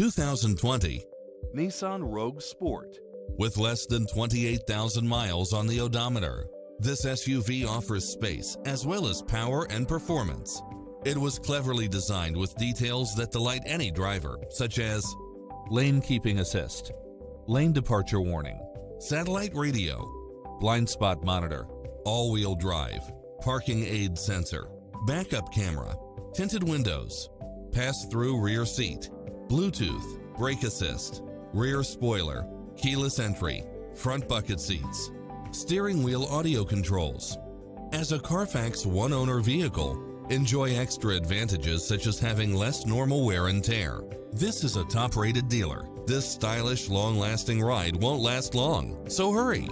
2020 Nissan Rogue Sport. with less than 28,000 miles on the odometer. This SUV offers space as well as power and performance. It was cleverly designed with details that delight any driver, such as lane keeping assist, lane departure warning, satellite radio, blind spot monitor, all-wheel drive, parking aid sensor, backup camera, tinted windows, pass-through rear seat, Bluetooth, brake assist, rear spoiler, keyless entry, front bucket seats, steering wheel audio controls. As a Carfax one-owner vehicle, enjoy extra advantages such as having less normal wear and tear. This is a top-rated dealer. This stylish, long-lasting ride won't last long, so hurry!